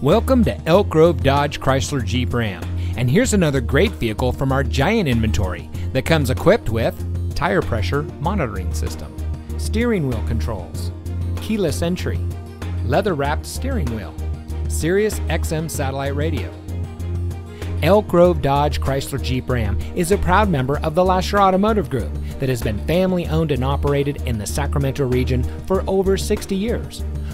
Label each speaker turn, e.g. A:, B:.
A: Welcome to Elk Grove Dodge Chrysler Jeep Ram. And here's another great vehicle from our giant inventory that comes equipped with tire pressure monitoring system, steering wheel controls, keyless entry, leather wrapped steering wheel, Sirius XM satellite radio. Elk Grove Dodge Chrysler Jeep Ram is a proud member of the Lasher Automotive Group that has been family owned and operated in the Sacramento region for over 60 years.